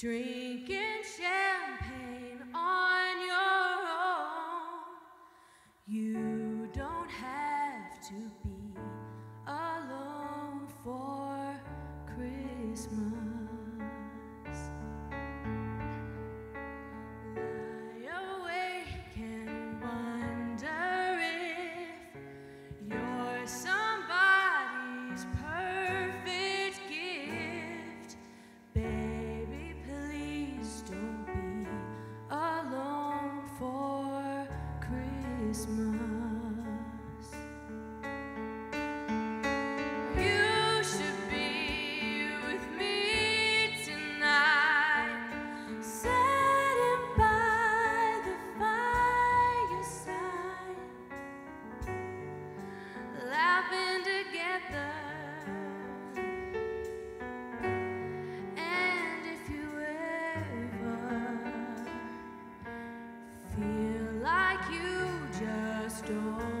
Drinking champagne on your own. You don't have to be alone for Christmas. feel like you just don't